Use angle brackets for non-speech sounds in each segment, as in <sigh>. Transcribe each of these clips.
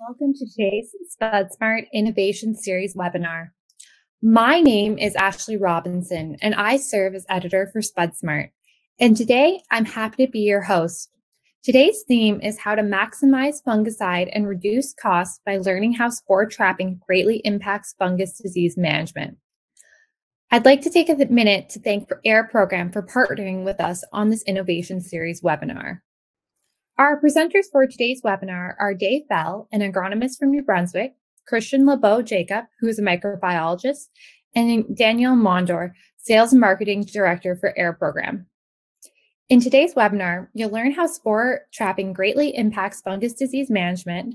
welcome to today's SpudSmart Innovation Series webinar. My name is Ashley Robinson, and I serve as editor for SpudSmart. And today, I'm happy to be your host. Today's theme is how to maximize fungicide and reduce costs by learning how spore trapping greatly impacts fungus disease management. I'd like to take a minute to thank AIR Program for partnering with us on this Innovation Series webinar. Our presenters for today's webinar are Dave Bell, an agronomist from New Brunswick, Christian Lebeau Jacob, who is a microbiologist, and Danielle Mondor, Sales and Marketing Director for AIR Program. In today's webinar, you'll learn how spore trapping greatly impacts fungus disease management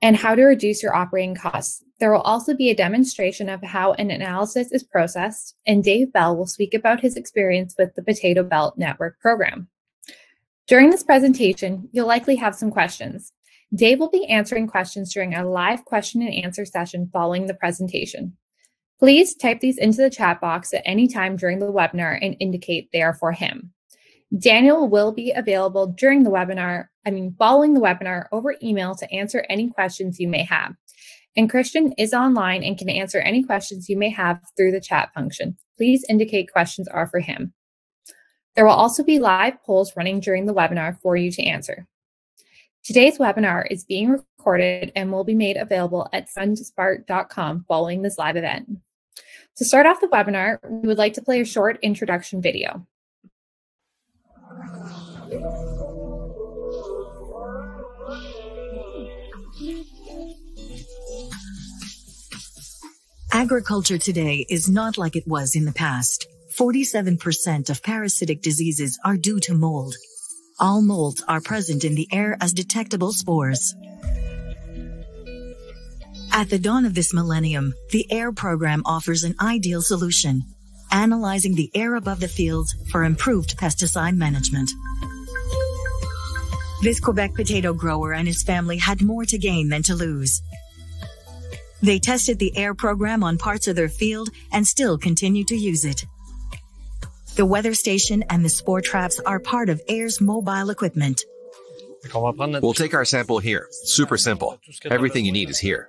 and how to reduce your operating costs. There will also be a demonstration of how an analysis is processed, and Dave Bell will speak about his experience with the Potato Belt Network program. During this presentation, you'll likely have some questions. Dave will be answering questions during a live question and answer session following the presentation. Please type these into the chat box at any time during the webinar and indicate they are for him. Daniel will be available during the webinar, I mean, following the webinar over email to answer any questions you may have. And Christian is online and can answer any questions you may have through the chat function. Please indicate questions are for him. There will also be live polls running during the webinar for you to answer. Today's webinar is being recorded and will be made available at spudsmart.com following this live event. To start off the webinar, we would like to play a short introduction video. Agriculture today is not like it was in the past. 47% of parasitic diseases are due to mold. All molds are present in the air as detectable spores. At the dawn of this millennium, the AIR program offers an ideal solution, analyzing the air above the fields for improved pesticide management. This Quebec potato grower and his family had more to gain than to lose. They tested the AIR program on parts of their field and still continue to use it. The weather station and the spore traps are part of AIR's mobile equipment. We'll take our sample here. Super simple. Everything you need is here.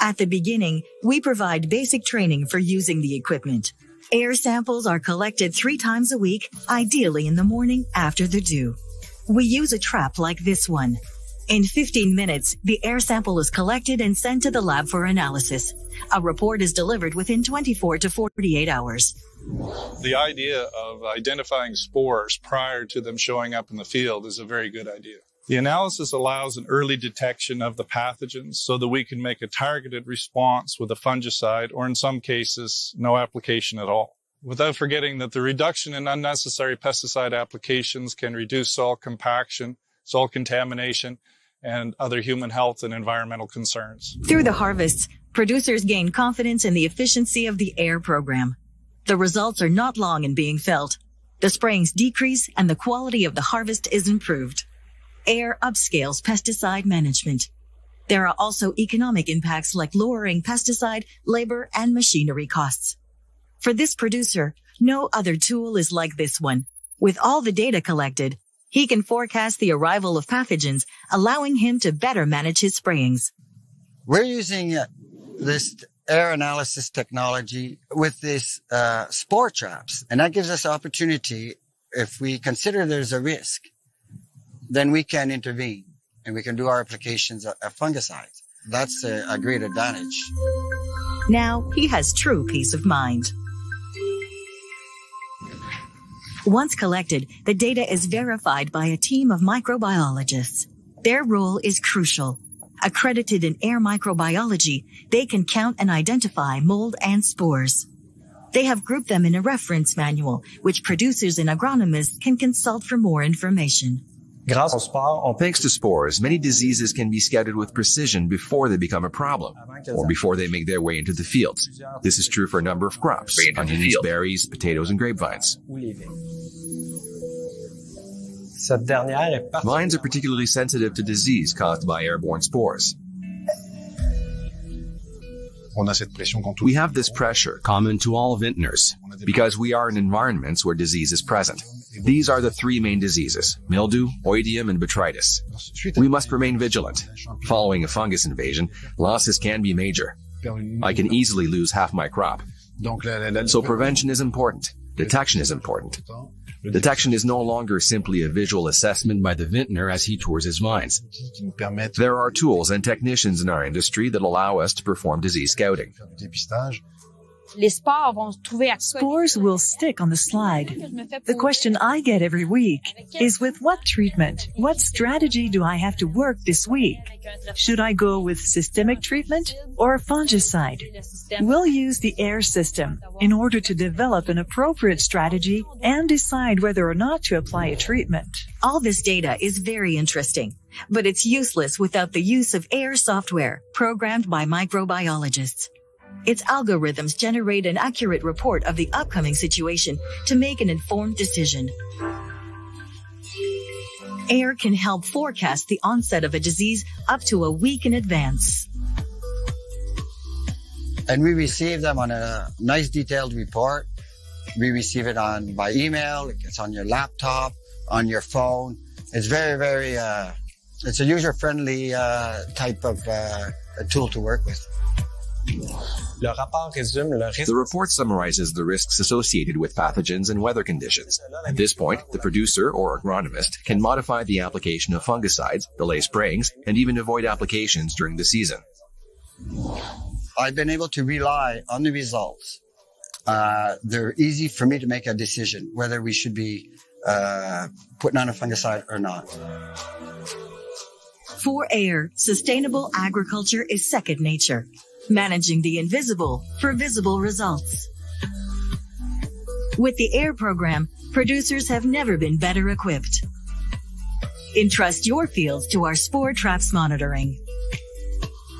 At the beginning, we provide basic training for using the equipment. Air samples are collected three times a week, ideally in the morning after the dew. We use a trap like this one. In 15 minutes, the air sample is collected and sent to the lab for analysis. A report is delivered within 24 to 48 hours. The idea of identifying spores prior to them showing up in the field is a very good idea. The analysis allows an early detection of the pathogens so that we can make a targeted response with a fungicide or in some cases, no application at all. Without forgetting that the reduction in unnecessary pesticide applications can reduce soil compaction, soil contamination, and other human health and environmental concerns. Through the harvests, producers gain confidence in the efficiency of the AIR program. The results are not long in being felt. The sprayings decrease and the quality of the harvest is improved. AIR upscales pesticide management. There are also economic impacts like lowering pesticide, labor, and machinery costs. For this producer, no other tool is like this one. With all the data collected, he can forecast the arrival of pathogens, allowing him to better manage his sprayings. We're using uh, this air analysis technology with these uh, spore traps. And that gives us opportunity. If we consider there's a risk, then we can intervene and we can do our applications of, fungicides. That's a, a great advantage. Now he has true peace of mind. Once collected, the data is verified by a team of microbiologists. Their role is crucial Accredited in air microbiology, they can count and identify mold and spores. They have grouped them in a reference manual, which producers and agronomists can consult for more information. Thanks to spores, many diseases can be scouted with precision before they become a problem, or before they make their way into the fields. This is true for a number of crops, onions, berries, potatoes, and grapevines. Vines are particularly sensitive to disease caused by airborne spores. We have this pressure common to all vintners because we are in environments where disease is present. These are the three main diseases, mildew, oidium, and botrytis. We must remain vigilant. Following a fungus invasion, losses can be major. I can easily lose half my crop. So prevention is important. Detection is important. Detection is no longer simply a visual assessment by the vintner as he tours his vines. There are tools and technicians in our industry that allow us to perform disease scouting. Spores will stick on the slide. The question I get every week is with what treatment? What strategy do I have to work this week? Should I go with systemic treatment or a fungicide? We'll use the AIR system in order to develop an appropriate strategy and decide whether or not to apply a treatment. All this data is very interesting, but it's useless without the use of AIR software programmed by microbiologists. Its algorithms generate an accurate report of the upcoming situation to make an informed decision. AIR can help forecast the onset of a disease up to a week in advance. And we receive them on a nice detailed report. We receive it on by email. It's on your laptop, on your phone. It's very, very, uh, it's a user friendly, uh, type of, uh, tool to work with. The report summarizes the risks associated with pathogens and weather conditions. At this point, the producer or agronomist can modify the application of fungicides, delay sprayings, and even avoid applications during the season. I've been able to rely on the results. Uh, they're easy for me to make a decision whether we should be uh, putting on a fungicide or not. For AIR, sustainable agriculture is second nature managing the invisible for visible results. With the AIR program, producers have never been better equipped. Entrust your fields to our spore traps monitoring.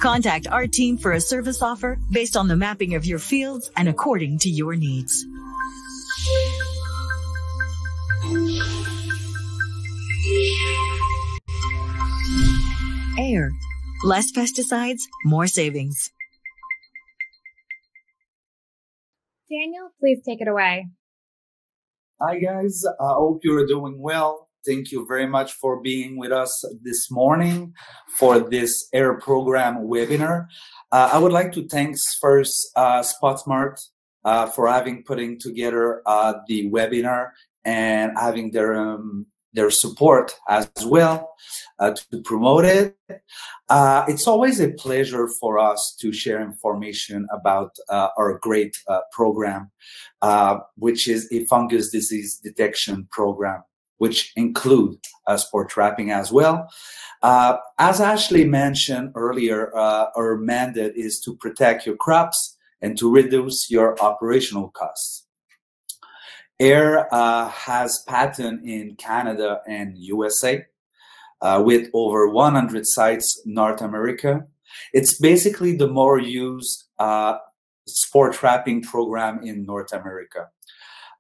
Contact our team for a service offer based on the mapping of your fields and according to your needs. AIR. Less pesticides, more savings. Daniel, please take it away. Hi, guys. I hope you're doing well. Thank you very much for being with us this morning for this AIR program webinar. Uh, I would like to thank first uh, SpudSmart uh, for having putting together uh, the webinar and having their um, their support as well uh, to promote it. Uh, it's always a pleasure for us to share information about uh, our great uh, program, uh, which is a fungus disease detection program, which include uh, spore trapping as well. as Ashley mentioned earlier, our mandate is to protect your crops and to reduce your operational costs. AIR uh, has patent in Canada and USA uh, with over 100 sites North America. It's basically the more used uh, spore trapping program in North America.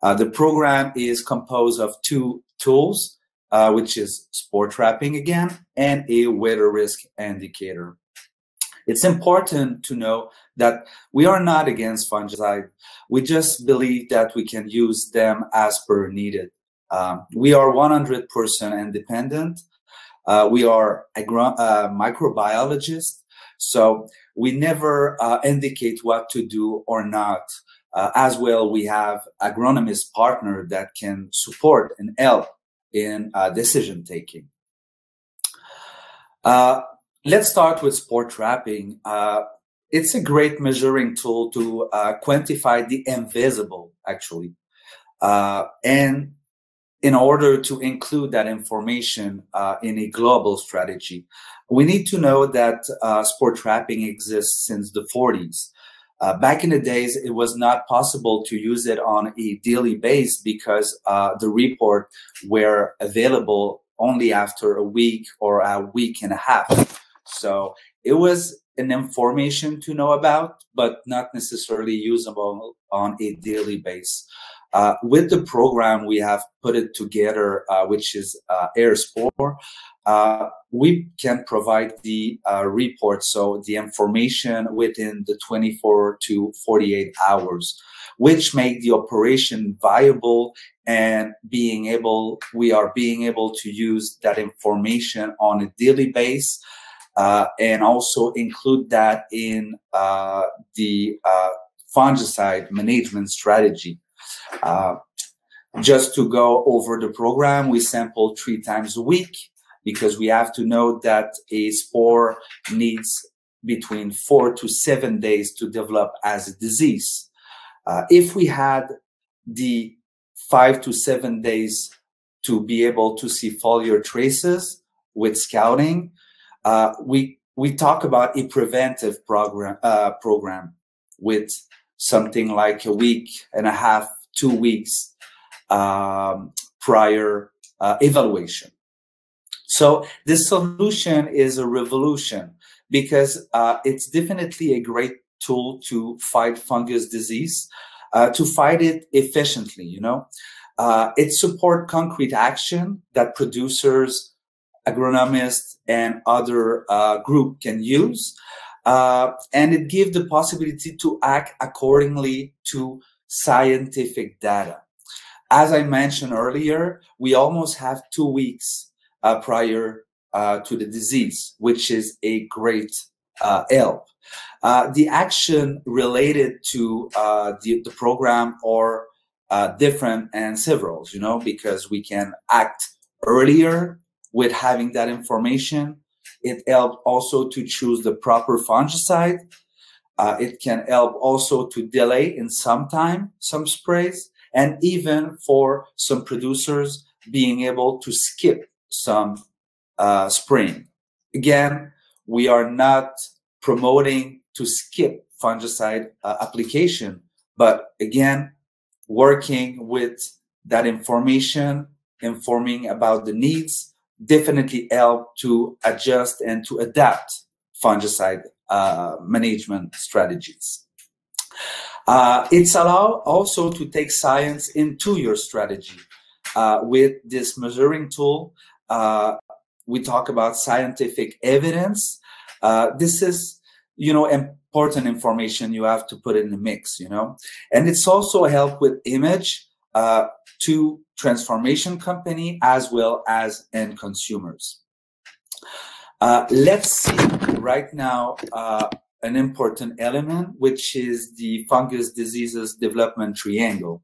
Uh, the program is composed of two tools, uh, which is spore trapping again and a weather risk indicator. It's important to know that we are not against fungicide. We just believe that we can use them as per needed. Um, we are 100% independent. Uh, we are agro- uh, so we never uh, indicate what to do or not. Uh, as well, we have agronomist partner that can support and help in uh, decision taking. Uh, let's start with spore trapping. Uh, it's a great measuring tool to uh, quantify the invisible, actually. Uh, and in order to include that information uh, in a global strategy, we need to know that uh, spore trapping exists since the 40s. Uh, back in the days, it was not possible to use it on a daily basis because the report were available only after a week or a week and a half. So it was an information to know about, but not necessarily usable on a daily basis. Uh, with the program, we have put it together, uh, which is uh, AirSpore. uh, we can provide the uh, report, so the information within the 24 to 48 hours, which make the operation viable and being able, we are being able to use that information on a daily basis uh, and also include that in uh, the uh, fungicide management strategy. Uh, just to go over the program, we sample three times a week because we have to know that a spore needs between four to seven days to develop as a disease. Uh, if we had the five to seven days to be able to see foliar traces with scouting, uh, we we talk about a preventive program uh, program with something like a week and a half, two weeks um, prior uh, evaluation. So this solution is a revolution because uh, it's definitely a great tool to fight fungus disease, uh, to fight it efficiently. You know, uh, it support concrete action that producers, agronomists, and other uh, group can use, uh, and it gives the possibility to act accordingly to scientific data. As I mentioned earlier, we almost have two weeks uh, prior uh, to the disease, which is a great uh, help. Uh, the action related to uh, the, the program are uh, different and several, you know, because we can act earlier with having that information. It helps also to choose the proper fungicide. it can help also to delay in some time some sprays and even for some producers being able to skip some uh, spraying. Again, we are not promoting to skip fungicide uh, application, but again, working with that information, informing about the needs, definitely help to adjust and to adapt fungicide uh, management strategies. Uh, it's allow also to take science into your strategy uh, with this measuring tool uh, we talk about scientific evidence. Uh, this is, you know, important information you have to put in the mix, you know, and it's also help with image uh, to transformation company as well as end consumers. Uh, let's see right now uh, an important element, which is the fungus diseases development triangle,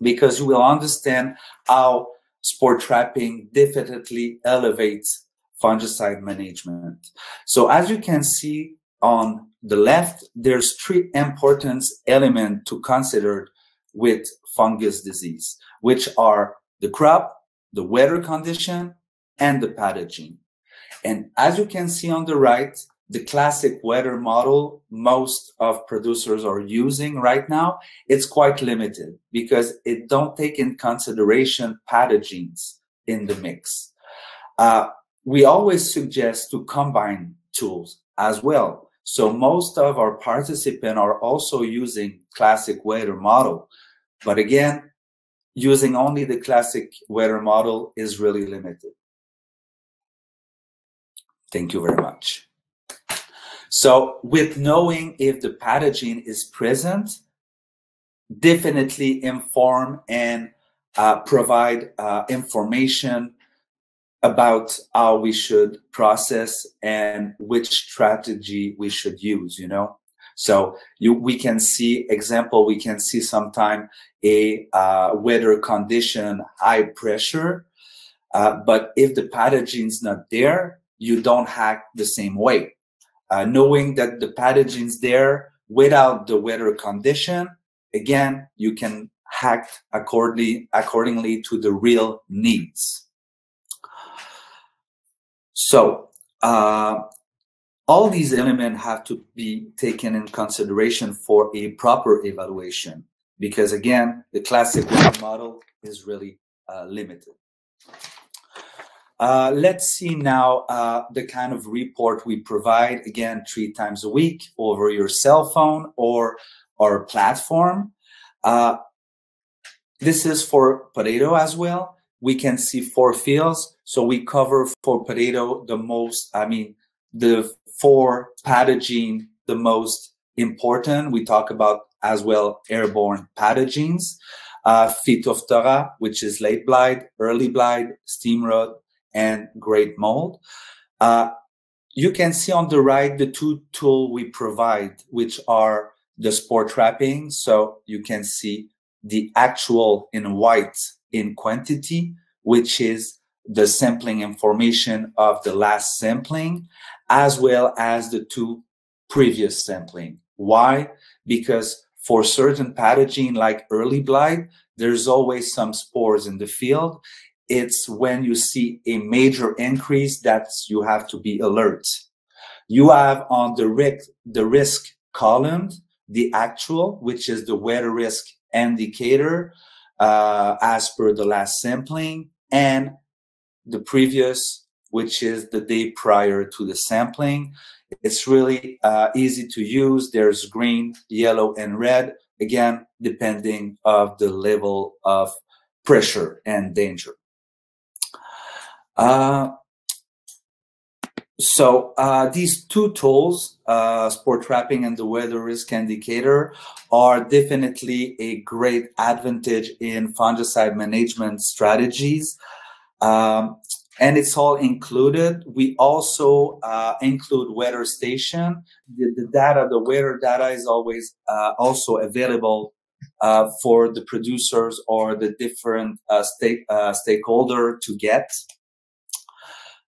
because you will understand how spore trapping definitely elevates fungicide management. So as you can see on the left, there's three important elements to consider with fungus disease, which are the crop, the weather condition, and the pathogen. And as you can see on the right, the classic weather model most of producers are using right now it's quite limited because it don't take in consideration pathogens in the mix uh, we always suggest to combine tools as well so most of our participants are also using classic weather model. But again using only the classic weather model is really limited. Thank you very much. So with knowing if the pathogen is present, definitely inform and uh, provide uh, information about how we should process and which strategy we should use, you know? So you, we can see example, we can see sometime a uh, weather condition, high pressure, uh, but if the pathogen's not there, you don't hack the same way uh, knowing that the pathogens there without the weather condition, again, you can hack accordingly, accordingly to the real needs. So uh, all these elements have to be taken in consideration for a proper evaluation because again, the classic model is really uh, limited. Uh, let's see now uh, the kind of report we provide, again, three times a week over your cell phone or our platform. Uh, this is for potato as well. We can see four fields. So we cover for potato the most, I mean, the four pathogen the most important. We talk about as well airborne pathogens, uh, Phytophthora, which is late blight, early blight, stem rot, and grey mold. Uh, you can see on the right the two tool we provide, which are the spore trapping. So you can see the actual in white in quantity, which is the sampling information of the last sampling, as well as the two previous sampling. Why? Because for certain pathogen like early blight, there's always some spores in the field. It's when you see a major increase that you have to be alert. You have on the risk, the risk column, the actual, which is the weather risk indicator, uh, as per the last sampling, and the previous, which is the day prior to the sampling. It's really uh, easy to use. There's green, yellow, and red, again, depending of the level of pressure and danger. Uh, so uh, these two tools, uh, spore trapping and the weather risk indicator, are definitely a great advantage in fungicide management strategies. Um, and it's all included. We also uh, include weather station. The, the, data, the weather data is always uh, also available uh, for the producers or the different uh, uh, stakeholder to get.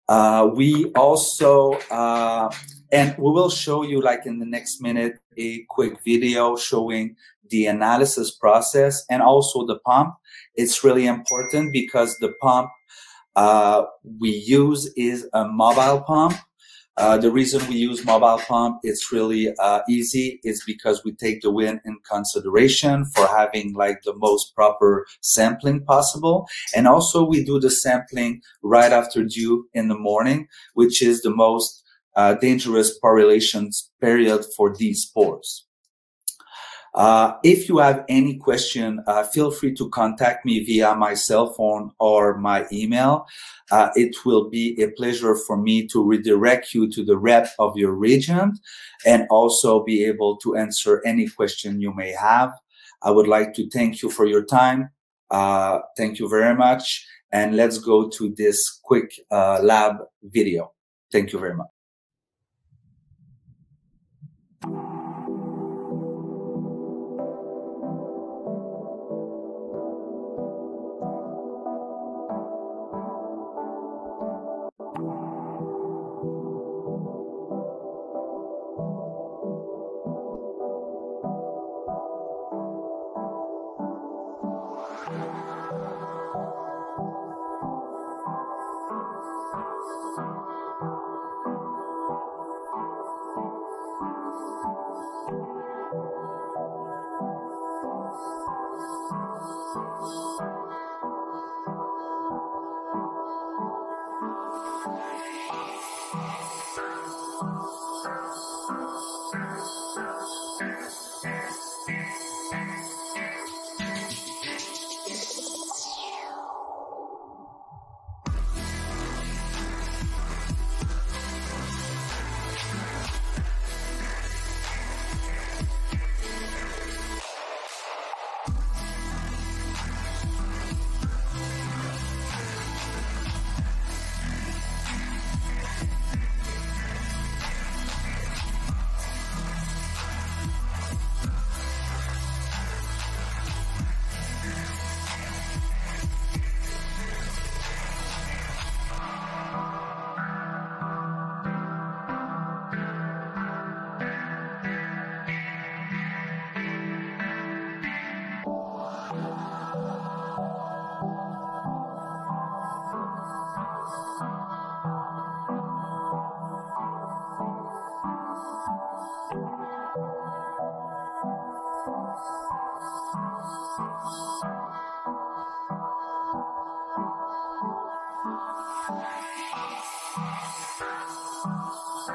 Uh, we also, uh, and we will show you like in the next minute, a quick video showing the analysis process and also the pump. It's really important because the pump uh, we use is a mobile pump. Uh, the reason we use mobile pump, it's really uh, easy, is because we take the wind in consideration for having like the most proper sampling possible. And also we do the sampling right after dew in the morning, which is the most uh, dangerous sporulation period for these spores. Uh, if you have any question, uh, feel free to contact me via my cell phone or my email. Uh, it will be a pleasure for me to redirect you to the rep of your region and also be able to answer any question you may have. I would like to thank you for your time. Uh, thank you very much. And let's go to this quick uh, lab video. Thank you very much.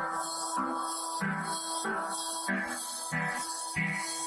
Thank you.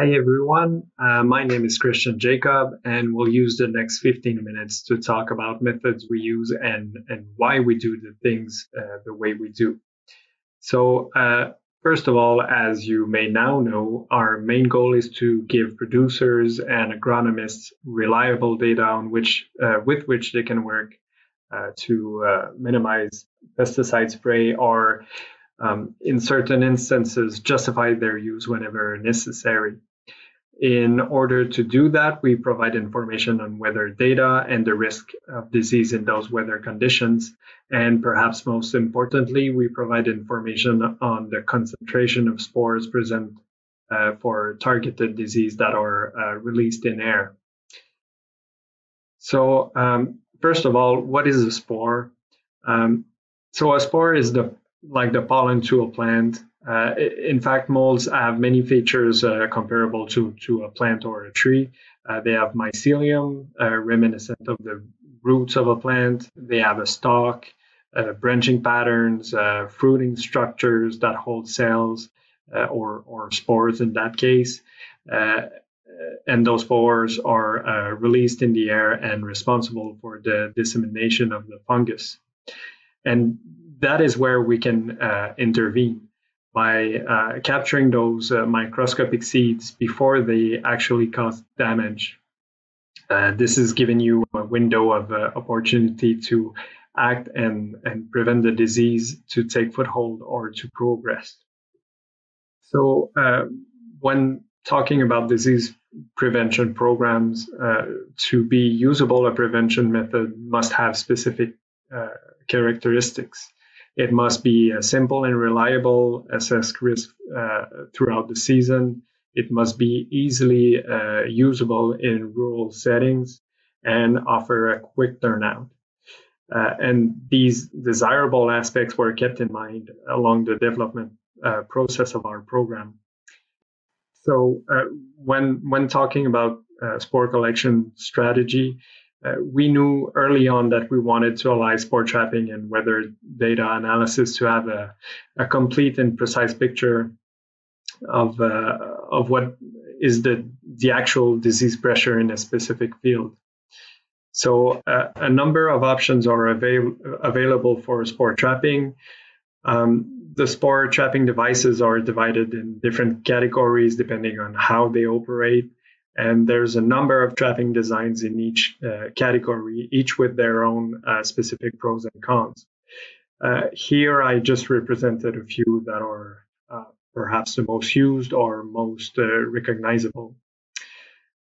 Hi, everyone. Uh, my name is Christian Jacob, and we'll use the next 15 minutes to talk about methods we use and, and why we do the things uh, the way we do. So, uh, first of all, as you may now know, our main goal is to give producers and agronomists reliable data on which, uh, with which they can work uh, to uh, minimize pesticide spray or um, in certain instances, justify their use whenever necessary. In order to do that, we provide information on weather data and the risk of disease in those weather conditions. And perhaps most importantly, we provide information on the concentration of spores present uh, for targeted disease that are uh, released in air. So, um, first of all, what is a spore? Um, so, a spore is the like the pollen to a plant. Uh, in fact, molds have many features uh, comparable to, to a plant or a tree. Uh, they have mycelium, uh, reminiscent of the roots of a plant. They have a stalk, uh, branching patterns, fruiting structures that hold cells or, or spores in that case. and those spores are released in the air and responsible for the dissemination of the fungus. And that is where we can intervene by uh, capturing those uh, microscopic seeds before they actually cause damage. Uh, this is giving you a window of uh, opportunity to act and, and prevent the disease to take foothold or to progress. So, uh, when talking about disease prevention programs, to be usable, a prevention method must have specific characteristics. It must be uh, simple and reliable, assess risk uh, throughout the season. It must be easily uh, usable in rural settings and offer a quick turnout. Uh, and these desirable aspects were kept in mind along the development uh, process of our program. So uh, when when talking about spore collection strategy, uh, we knew early on that we wanted to ally spore trapping and weather data analysis to have a, a complete and precise picture of uh, of what is the the actual disease pressure in a specific field. So uh, a number of options are avail- available for spore trapping. Um, the spore trapping devices are divided in different categories depending on how they operate. And there's a number of trapping designs in each uh, category, each with their own uh, specific pros and cons. Uh, here, I just represented a few that are uh, perhaps the most used or most uh, recognizable.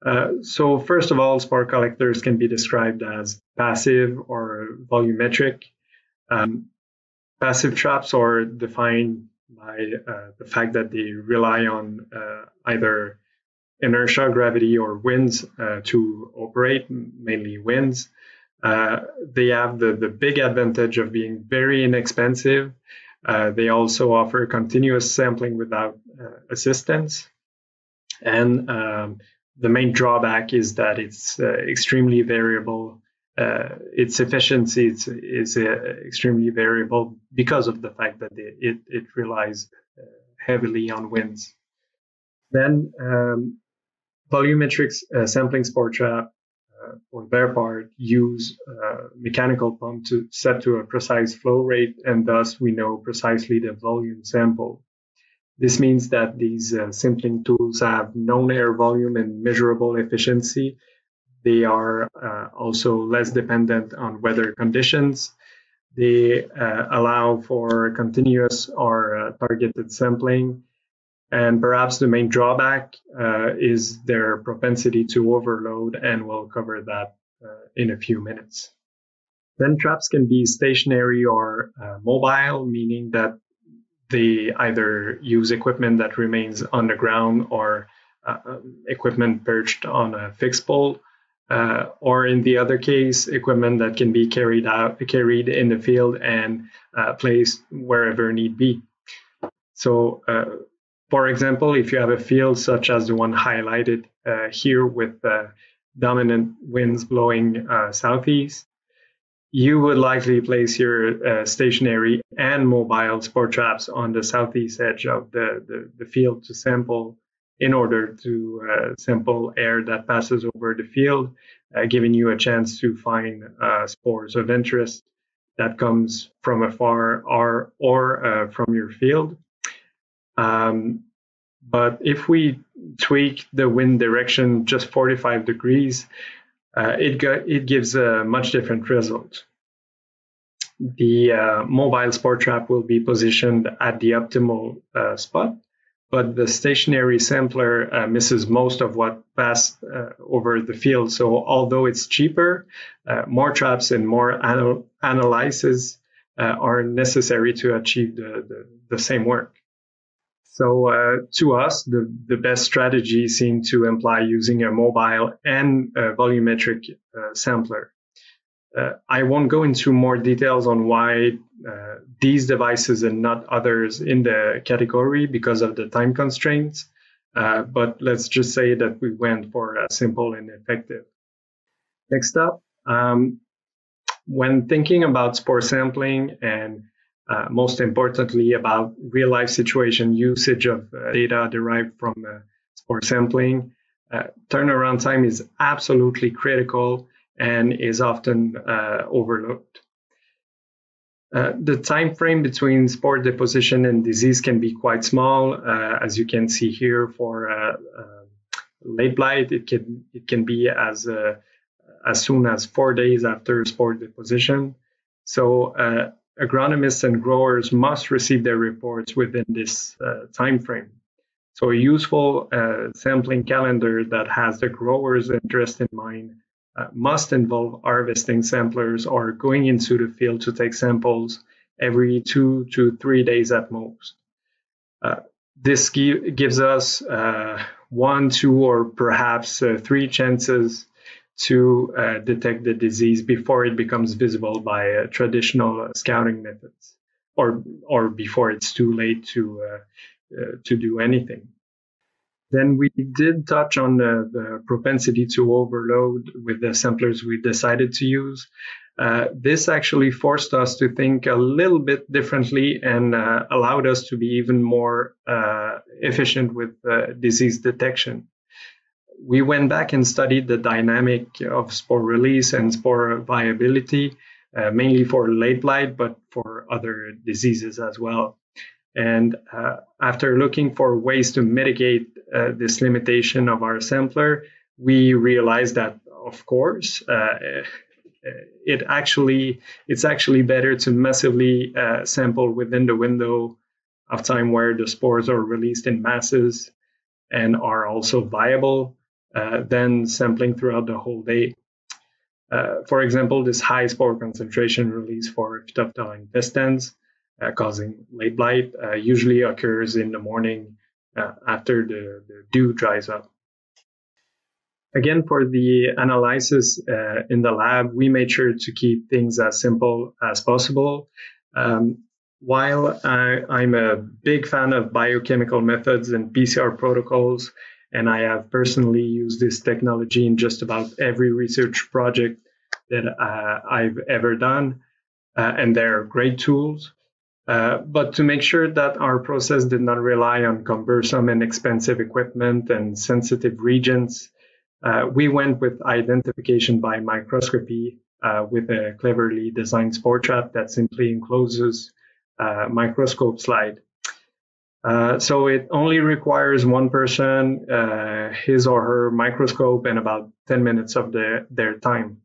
Uh, so, first of all, spore collectors can be described as passive or volumetric. Um, passive traps are defined by the fact that they rely on either inertia, gravity, or winds uh, to operate, mainly winds. Uh, they have the, the big advantage of being very inexpensive. Uh, they also offer continuous sampling without uh, assistance. And um, the main drawback is that it's uh, extremely variable. Uh, its efficiency is, is extremely variable because of the fact that it, it, it relies heavily on winds. Then um, volumetric uh, sampling spore trap, uh, for their part, use uh, mechanical pump to set to a precise flow rate, and thus we know precisely the volume sample. This means that these uh, sampling tools have known air volume and measurable efficiency. They are uh, also less dependent on weather conditions. They uh, allow for continuous or targeted sampling and perhaps the main drawback uh, is their propensity to overload, and we'll cover that uh, in a few minutes. Then traps can be stationary or uh, mobile, meaning that they either use equipment that remains on the ground or uh, um, equipment perched on a fixed pole, uh, or in the other case, equipment that can be carried out, carried in the field and uh, placed wherever need be. So for example, if you have a field such as the one highlighted uh, here with uh, dominant winds blowing uh, southeast, you would likely place your uh, stationary and mobile spore traps on the southeast edge of the, the, the, field to sample in order to uh, sample air that passes over the field, giving you a chance to find spores of interest that comes from afar or, or from your field. Um, but if we tweak the wind direction just 45 degrees, uh, it, go, it gives a much different result. The uh, mobile spore trap will be positioned at the optimal uh, spot, but the stationary sampler uh, misses most of what passed uh, over the field. So although it's cheaper, uh, more traps and more anal- analysis are necessary to achieve the, the, the same work. So uh, to us, the, the best strategy seemed to imply using a mobile and a volumetric uh, sampler. Uh, I won't go into more details on why uh, these devices and not others in the category because of the time constraints, uh, but let's just say that we went for a simple and effective. Next up, um, when thinking about spore sampling and uh, most importantly about real life situation usage of uh, data derived from uh, spore sampling. Uh, turnaround time is absolutely critical and is often uh, overlooked. the time frame between spore deposition and disease can be quite small, as you can see here for late blight. It can it can be as as soon as four days after spore deposition. So agronomists and growers must receive their reports within this uh, time frame. So a useful uh, sampling calendar that has the grower's interest in mind uh, must involve harvesting samplers or going into the field to take samples every two to three days at most. Uh, this gives us uh, one, two, or perhaps uh, three chances to uh, detect the disease before it becomes visible by uh, traditional uh, scouting methods or or before it's too late to uh, uh, to do anything. Then we did touch on the, the, propensity to overload with the samplers we decided to use. Uh, this actually forced us to think a little bit differently and allowed us to be even more efficient with disease detection we went back and studied the dynamic of spore release and spore viability, uh, mainly for late blight, but for other diseases as well. And uh, after looking for ways to mitigate uh, this limitation of our sampler, we realized that, of course, uh, it actually it's actually better to massively uh, sample within the window of time where the spores are released in masses and are also viable uh, than sampling throughout the whole day. Uh, for example, this high spore concentration release for Phytophthora infestans uh, causing late blight uh, usually occurs in the morning uh, after the, the, dew dries up. Again, for the analysis in the lab, we made sure to keep things as simple as possible. Um, while I, am a big fan of biochemical methods and PCR protocols, and I have personally used this technology in just about every research project that uh, I've ever done. Uh, and they're great tools. Uh, but to make sure that our process did not rely on cumbersome and expensive equipment and sensitive regions, uh, we went with identification by microscopy uh, with a cleverly designed spore trap that simply encloses a microscope slide uh, so it only requires one person, uh, his or her microscope, and about 10 minutes of the, their time.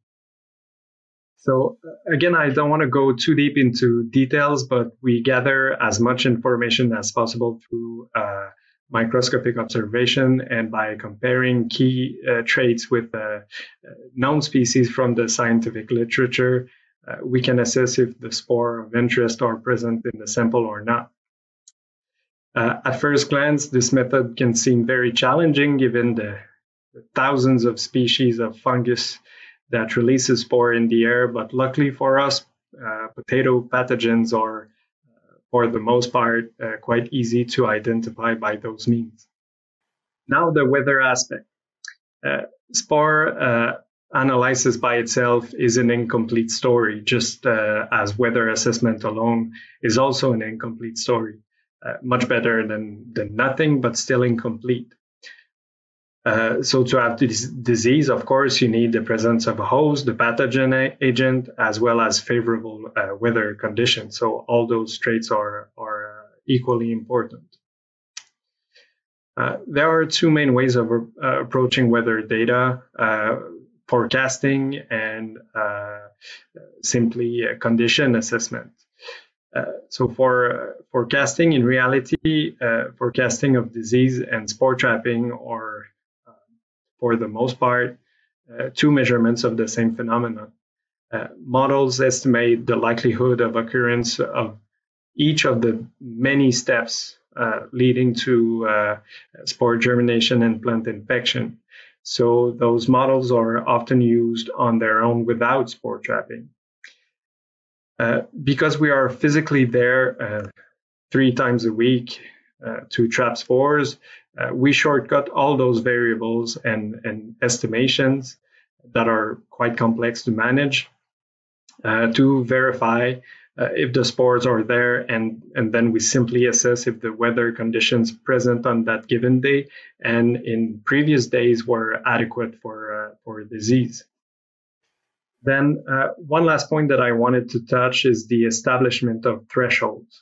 So uh, again, I don't want to go too deep into details, but we gather as much information as possible through uh, microscopic observation and by comparing key uh, traits with known species from the scientific literature, we can assess if the spore of interest are present in the sample or not. Uh, at first glance, this method can seem very challenging given the, the thousands of species of fungus that releases spore in the air, but luckily for us, uh, potato pathogens are, uh, for the most part, uh, quite easy to identify by those means. Now, the weather aspect. Uh, spore uh, analysis by itself is an incomplete story, just as weather assessment alone is also an incomplete story. Uh, much better than, than nothing, but still incomplete. Uh, so to have this disease, of course, you need the presence of a host, the pathogen agent, as well as favorable uh, weather conditions. So all those traits are are uh, equally important. Uh, there are two main ways of uh, approaching weather data: forecasting and simply condition assessment. So for forecasting, in reality, forecasting of disease and spore trapping or for the most part, uh, two measurements of the same phenomenon. Uh, models estimate the likelihood of occurrence of each of the many steps uh, leading to uh, spore germination and plant infection. So those models are often used on their own without spore trapping. Uh, because we are physically there uh, three times a week to trap spores, uh, we shortcut all those variables and, and estimations that are quite complex to manage uh, to verify uh, if the spores are there and, and then we simply assess if the weather conditions present on that given day and in previous days were adequate for, uh, for disease. Then uh, one last point that I wanted to touch is the establishment of thresholds.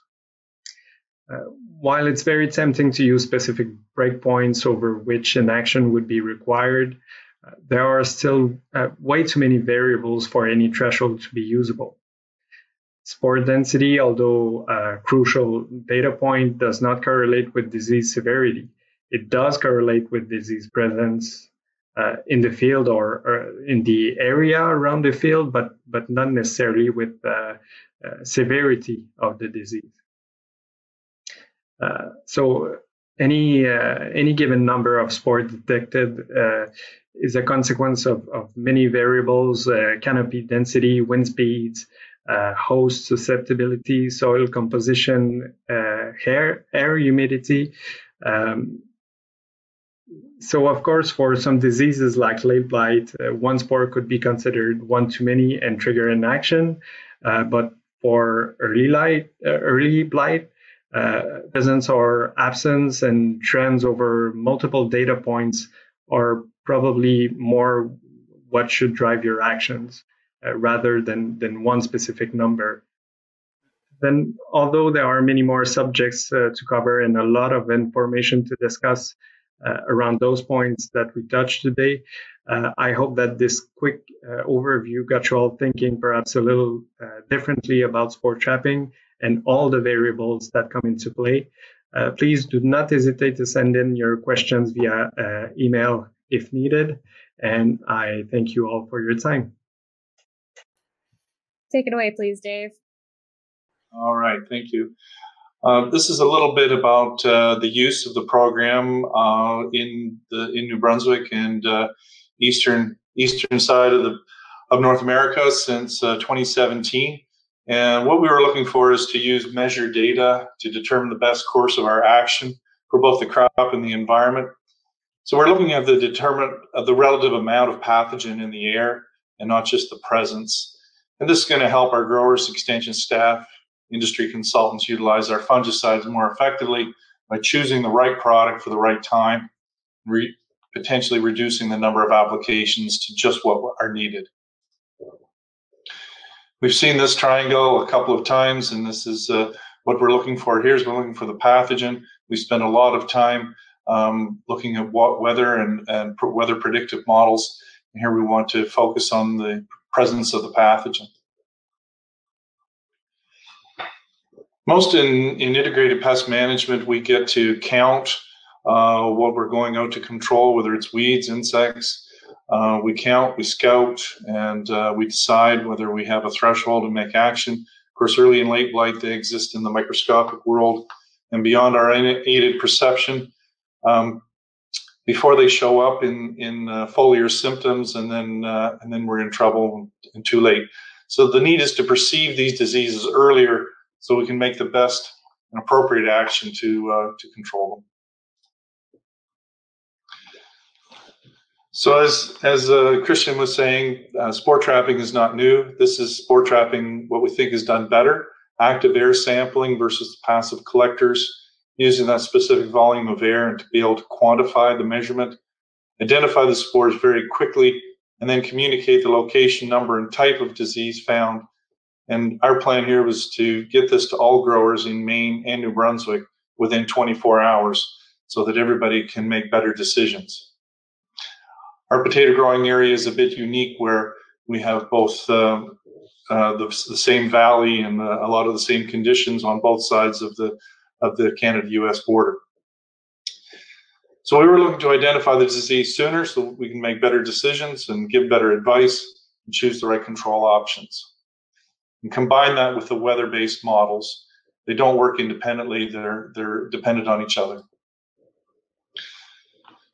Uh, while it's very tempting to use specific breakpoints over which an action would be required, uh, there are still uh, way too many variables for any threshold to be usable. Spore density, although a crucial data point, does not correlate with disease severity. It does correlate with disease presence uh, in the field or, or, in the area around the field, but, but not necessarily with uh, uh, severity of the disease. Uh, so any uh, any given number of spore detected uh, is a consequence of, of many variables: canopy density, wind speeds, host susceptibility, soil composition, air air humidity. Um, so of course for some diseases like late blight uh, one spore could be considered one too many and trigger an action uh, but for early light uh, early blight uh, presence or absence and trends over multiple data points are probably more what should drive your actions uh, rather than, than one specific number. Then, although there are many more subjects uh, to cover and a lot of information to discuss uh, around those points that we touched today, uh, I hope that this quick uh, overview got you all thinking perhaps a little differently about spore trapping and all the variables that come into play. Uh, please do not hesitate to send in your questions via uh, email if needed. And I thank you all for your time. Take it away, please, Dave. All right, thank you. Uh, this is a little bit about uh, the use of the program uh, in the in New Brunswick and uh, eastern eastern side of the of North America since 2017. And what we were looking for is to use measured data to determine the best course of our action for both the crop and the environment. So we're looking at the determinant of the relative amount of pathogen in the air and not just the presence. And this is going to help our growers, extension staff, industry consultants utilize our fungicides more effectively by choosing the right product for the right time, re- potentially reducing the number of applications to just what are needed. We've seen this triangle a couple of times, and this is uh, what we're looking for here is we're looking for the pathogen. We spend a lot of time um, looking at what weather and, and weather predictive models. And here we want to focus on the presence of the pathogen. Most in, in integrated pest management, we get to count uh, what we're going out to control, whether it's weeds, insects, uh, we count, we scout, and uh, we decide whether we have a threshold to make action. Of course, early and late blight, they exist in the microscopic world and beyond our unaided perception um, before they show up in, in uh, foliar symptoms, and then, uh, and then we're in trouble and too late. So the need is to perceive these diseases earlier so we can make the best and appropriate action to, uh, to control them. So as as uh, Christian was saying, uh, spore trapping is not new. This is spore trapping. What we think is done better: active air sampling versus passive collectors, using that specific volume of air and to be able to quantify the measurement identify the spores very quickly, and then communicate the location, number, and type of disease found. And our plan here was to get this to all growers in Maine and New Brunswick within 24 hours so that everybody can make better decisions. Our potato growing area is a bit unique where we have both uh, uh, the, the, same valley and uh, a lot of the same conditions on both sides of the of the Canada-U.S. border. So we were looking to identify the disease sooner so we can make better decisions and give better advice and choose the right control options. And combine that with the weather-based models. They don't work independently, they're, they're dependent on each other.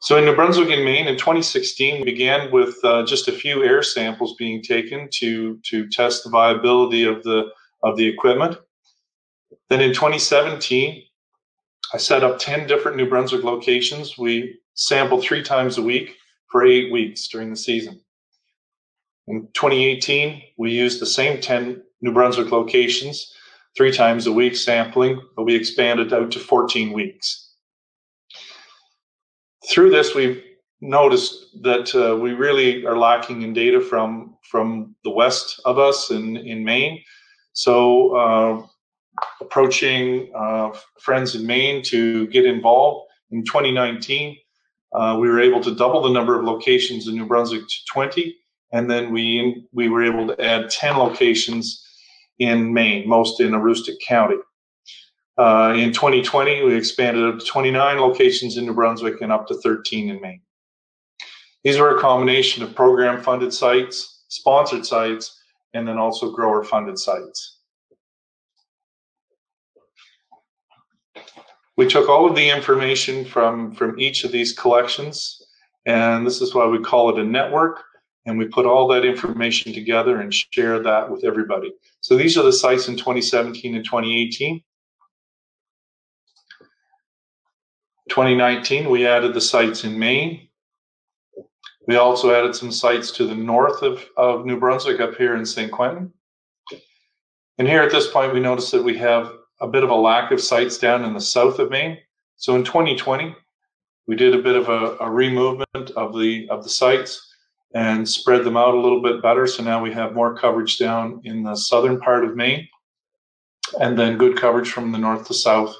So in New Brunswick and Maine in 2016, we began with uh, just a few air samples being taken to, to test the viability of the, of the equipment. Then in 2017, I set up 10 different New Brunswick locations. We sampled three times a week for eight weeks during the season. In 2018, we used the same 10 New Brunswick locations three times a week sampling, but we expanded out to 14 weeks. Through this, we've noticed that uh, we really are lacking in data from from the west of us in, in Maine. So uh, approaching uh, friends in Maine to get involved. In 2019, uh, we were able to double the number of locations in New Brunswick to 20, and then we we were able to add 10 locations in Maine, most in Aroostook County. Uh, in 2020, we expanded up to 29 locations in New Brunswick and up to 13 in Maine. These were a combination of program funded sites, sponsored sites, and then also grower funded sites. we took all of the information from from each of these collections and this is why we call it a network and we put all that information together and share that with everybody. So these are the sites in 2017 and 2018 2019 we added the sites in maine. We also added some sites to the north of, of new brunswick up here in st quentin. And here at this point we notice that we have a bit of a lack of sites down in the south of Maine. So in 2020, we did a bit of a, a removement of the of the sites and spread them out a little bit better. So now we have more coverage down in the southern part of Maine, and then good coverage from the north to south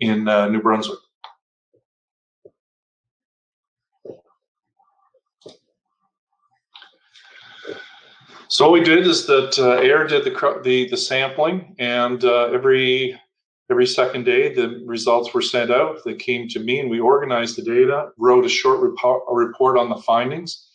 in uh, New Brunswick. So what we did is that uh, AIR did the, the, the sampling, and uh, every every second day the results were sent out. They came to me, and we organized the data, wrote a short a report on the findings,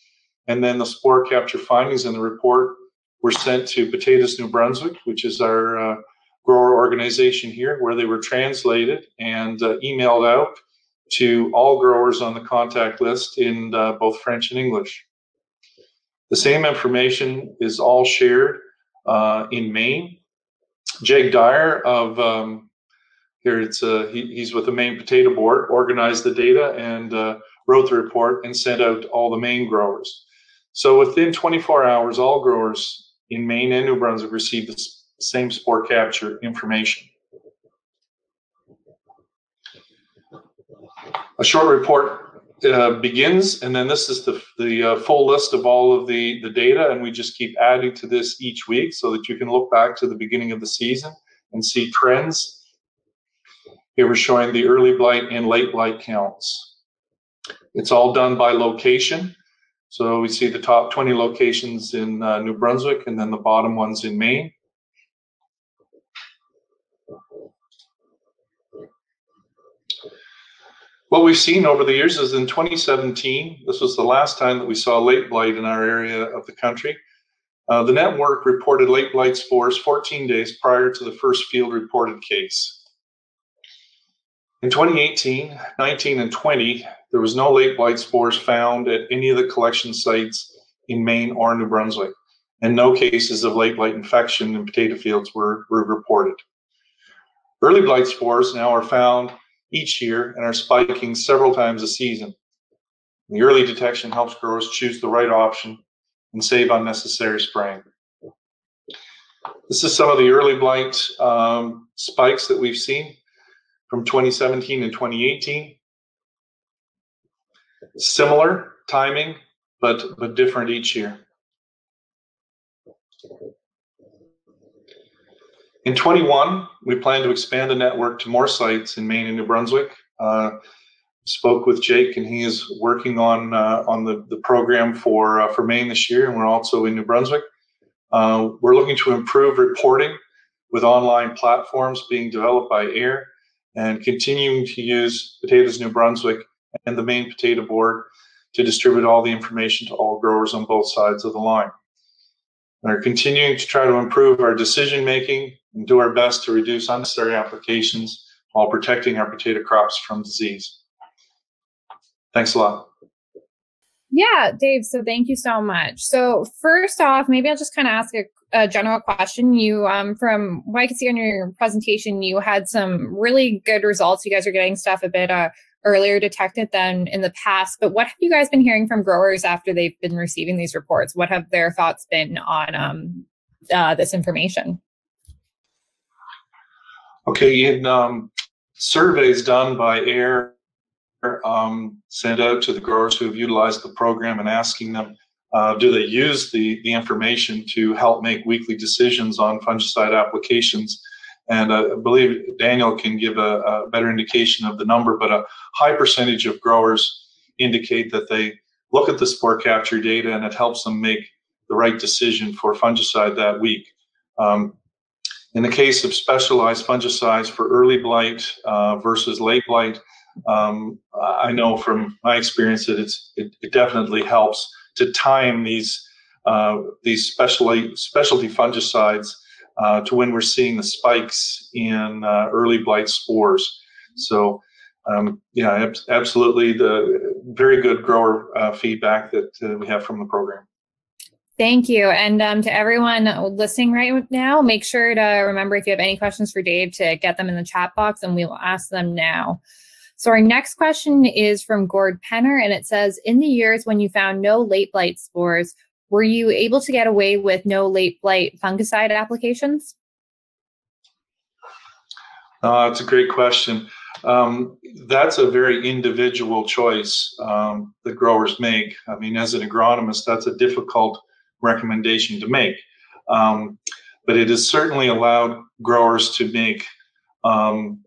and then the spore capture findings in the report were sent to Potatoes New Brunswick, which is our uh, grower organization here, where they were translated and uh, emailed out to all growers on the contact list in uh, both French and English. The same information is all shared uh, in Maine. Jake Dyer of um, here, it's uh, he, he's with the Maine Potato Board, organized the data and uh, wrote the report and sent out all the Maine growers. So within 24 hours, all growers in Maine and New Brunswick received the same spore capture information. A short report uh, begins, and then this is the, the uh, full list of all of the, the data, and we just keep adding to this each week so that you can look back to the beginning of the season and see trends. Here we're showing the early blight and late blight counts. It's all done by location. So we see the top 20 locations in uh, New Brunswick and then the bottom ones in Maine. What we've seen over the years is in 2017, this was the last time that we saw late blight in our area of the country. Uh, the network reported late blight spores 14 days prior to the first field reported case. In 2018, 19, and 20, there was no late blight spores found at any of the collection sites in Maine or New Brunswick, and no cases of late blight infection in potato fields were, were reported. Early blight spores now are found each year and are spiking several times a season. The early detection helps growers choose the right option and save unnecessary spraying. This is some of the early blight um, spikes that we've seen from 2017 and 2018. Similar timing, but but different each year. In 21, we plan to expand the network to more sites in Maine and New Brunswick. Uh, spoke with Jake, and he is working on uh, on the, the program for uh, for Maine this year, and we're also in New Brunswick. Uh, we're looking to improve reporting with online platforms being developed by AIR, and continuing to use Potatoes New Brunswick and the Maine Potato Board to distribute all the information to all growers on both sides of the line. We're continuing to try to improve our decision making and do our best to reduce unnecessary applications while protecting our potato crops from disease. Thanks a lot. Yeah, Dave. So thank you so much. So first off, maybe I'll just kind of ask a, a, general question. You, um, from what I can see on your presentation, you had some really good results. You guys are getting stuff a bit uh, earlier detected than in the past. But what have you guys been hearing from growers after they've been receiving these reports? What have their thoughts been on um, uh, this information? Okay, in um, surveys done by AIR um, sent out to the growers who have utilized the program and asking them, uh, do they use the, the information to help make weekly decisions on fungicide applications? And uh, I believe Daniel can give a, a, better indication of the number, but a high percentage of growers indicate that they look at the spore capture data and it helps them make the right decision for fungicide that week. Um, in the case of specialized fungicides for early blight uh, versus late blight, um, I know from my experience that it's it, it definitely helps to time these uh, these specialty specialty fungicides uh, to when we're seeing the spikes in uh, early blight spores. So um, yeah, ab- absolutely the very good grower uh, feedback that uh, we have from the program. Thank you. And um, to everyone listening right now, make sure to remember if you have any questions for Dave to get them in the chat box and we will ask them now. So our next question is from Gord Penner and it says, in the years when you found no late blight spores, were you able to get away with no late blight fungicide applications? Uh, that's a great question. Um, that's a very individual choice um, that growers make. I mean, as an agronomist, that's a difficult recommendation to make. Um, but it has certainly allowed growers to make, um,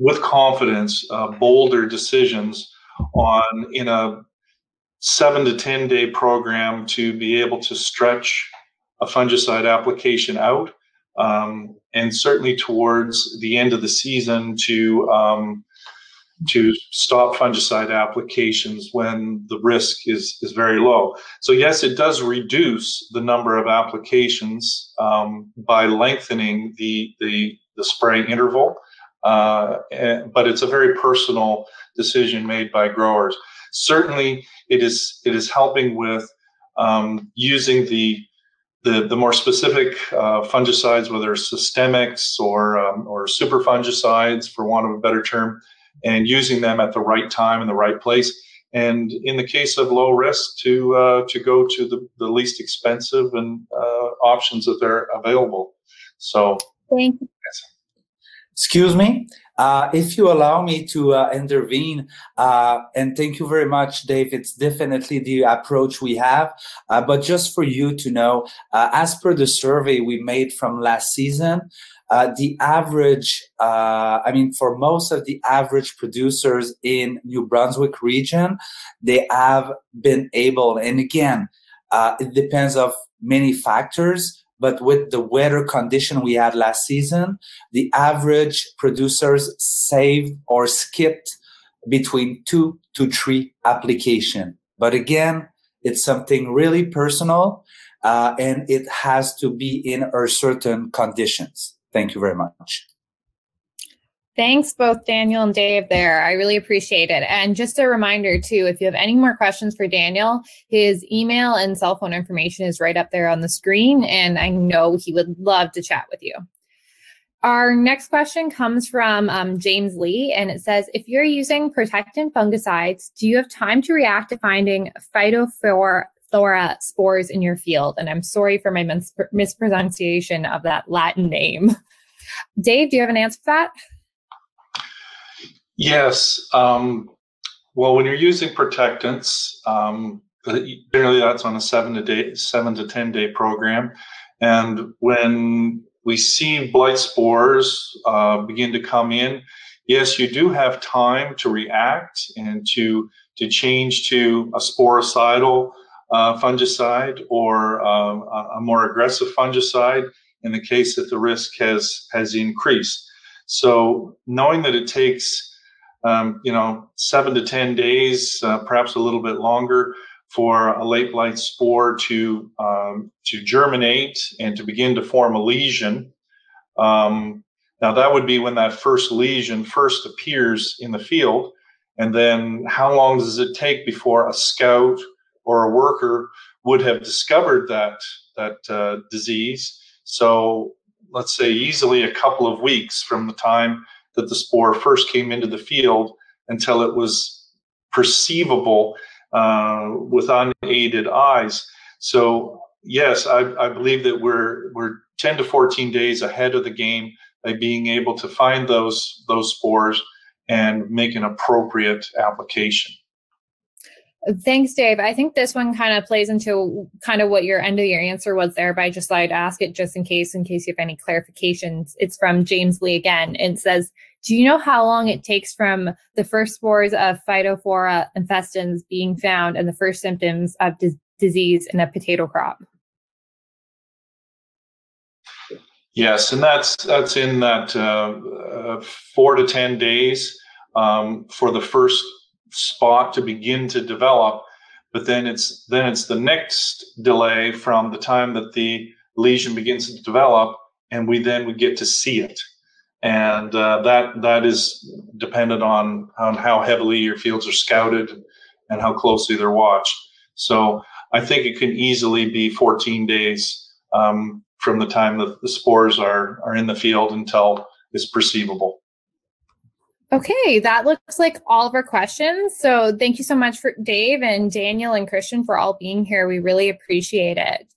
with confidence, uh, bolder decisions on in a seven to 10 day program to be able to stretch a fungicide application out um, and certainly towards the end of the season to um, to stop fungicide applications when the risk is, is very low. So, yes, it does reduce the number of applications um, by lengthening the, the, the spraying interval, uh, and, but it's a very personal decision made by growers. Certainly, it is, it is helping with um, using the the, the more specific uh, fungicides, whether systemics or, um, or super fungicides, for want of a better term, and using them at the right time in the right place. And in the case of low risk, to uh, to go to the, the least expensive and uh, options that are available. So, thank you. Excuse me. Uh, if you allow me to uh, intervene, uh, and thank you very much, Dave. It's definitely the approach we have. Uh, but just for you to know, uh, as per the survey we made from last season, uh, the average, I mean, for most of the average producers in New Brunswick region, they have been able, and again, it depends of many factors, but with the weather condition we had last season, the average producers saved or skipped between two to three application. But again, it's something really personal, uh, and it has to be in a certain conditions. Thank you very much. Thanks, both Daniel and Dave, there. I really appreciate it. And just a reminder, too, if you have any more questions for Daniel, his email and cell phone information is right up there on the screen. And I know he would love to chat with you. Our next question comes from um, James Lee, and it says If you're using protectant fungicides, do you have time to react to finding phytophthora spores in your field? And I'm sorry for my mis- mispronunciation of that Latin name. <laughs> Dave, do you have an answer for that? Yes. Um, Well, when you're using protectants, um, generally that's on a seven to day, seven to ten day program, and when we see blight spores uh, begin to come in, yes, you do have time to react and to to change to a sporicidal uh, fungicide or uh, a more aggressive fungicide in the case that the risk has has increased. So knowing that it takes um, you know seven to ten days, uh, perhaps a little bit longer, for a late blight spore to um, to germinate and to begin to form a lesion. Um, now that would be when that first lesion first appears in the field, and then how long does it take before a scout or a worker would have discovered that that uh, disease? So let's say easily a couple of weeks from the time that the spore first came into the field until it was perceivable uh, with unaided eyes. So yes, I, I, believe that we're we're 10 to 14 days ahead of the game by being able to find those those spores and make an appropriate application. Thanks, Dave. I think this one kind of plays into kind of what your end of your answer was there, but I just thought I'd ask it just in case, in case you have any clarifications. It's from James Lee again. It says, do you know how long it takes from the first spores of Phytophthora infestans being found and the first symptoms of disease in a potato crop? Yes, and that's that's in that uh, uh, four to ten days um, for the first spot to begin to develop, but then it's then it's the next delay from the time that the lesion begins to develop, and we then we get to see it and uh, that that is dependent on on how heavily your fields are scouted and how closely they're watched. So I think it can easily be 14 days um, from the time that the spores are are in the field until it's perceivable. Okay, that looks like all of our questions. So thank you so much for Dave and Daniel and Christian for all being here. We really appreciate it.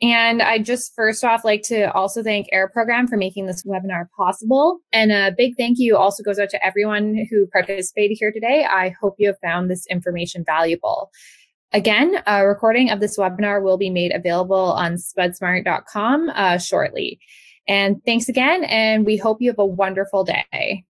And I just first off like to also thank AIR Program for making this webinar possible. And a big thank you also goes out to everyone who participated here today. I hope you have found this information valuable. Again, a recording of this webinar will be made available on spudsmart.com uh, shortly. And thanks again, and we hope you have a wonderful day.